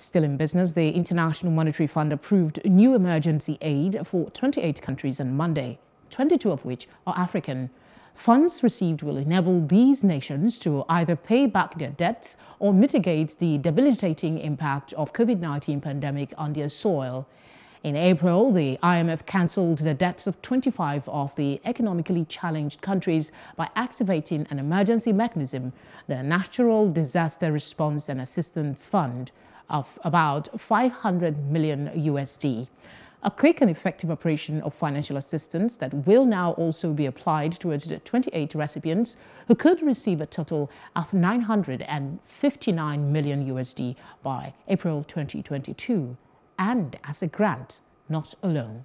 Still in business, the International Monetary Fund approved new emergency aid for 28 countries on Monday, 22 of which are African. Funds received will enable these nations to either pay back their debts or mitigate the debilitating impact of COVID-19 pandemic on their soil. In April, the IMF cancelled the debts of 25 of the economically challenged countries by activating an emergency mechanism, the Natural Disaster Response and Assistance Fund, of about 500 million USD. A quick and effective operation of financial assistance that will now also be applied towards the 28 recipients who could receive a total of 959 million USD by April 2022 and as a grant, not a loan.